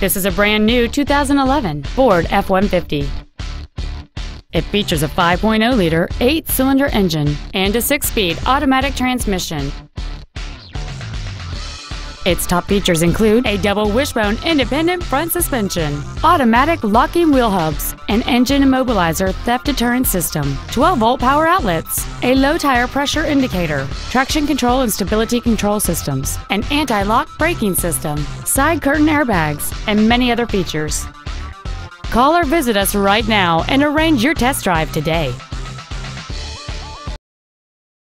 This is a brand new 2011 Ford F-150. It features a 5.0-liter, eight-cylinder engine and a six-speed automatic transmission. Its top features include a double wishbone independent front suspension, automatic locking wheel hubs, an engine immobilizer theft deterrent system, 12-volt power outlets, a low tire pressure indicator, traction control and stability control systems, an anti-lock braking system, side curtain airbags, and many other features. Call or visit us right now and arrange your test drive today.